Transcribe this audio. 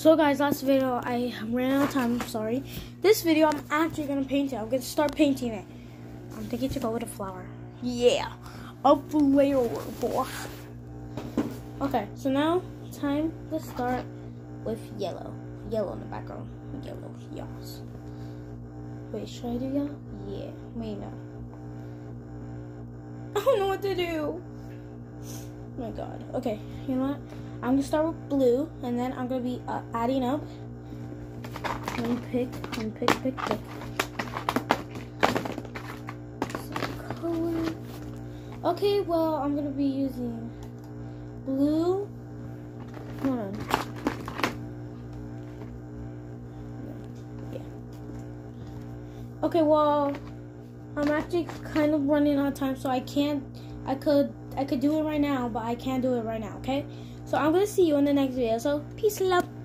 So guys, last video I ran out of time. Sorry. This video I'm actually gonna paint it. I'm gonna start painting it. I'm thinking to go with a flower. Yeah, a flower boy. Okay, so now time to start with yellow. Yellow in the background. Yellow, yes. Wait, should I do yellow? Yeah. Wait, no. I don't know what to do. Oh my god. Okay, you know what? I'm gonna start with blue, and then I'm gonna be uh, adding up. Me pick, me pick, pick, pick. Color. Okay, well, I'm gonna be using blue. Hold on. Yeah. Okay, well, I'm actually kind of running out of time, so I can't. I could I could do it right now, but I can't do it right now. Okay. So I'm gonna see you in the next video. So peace, love.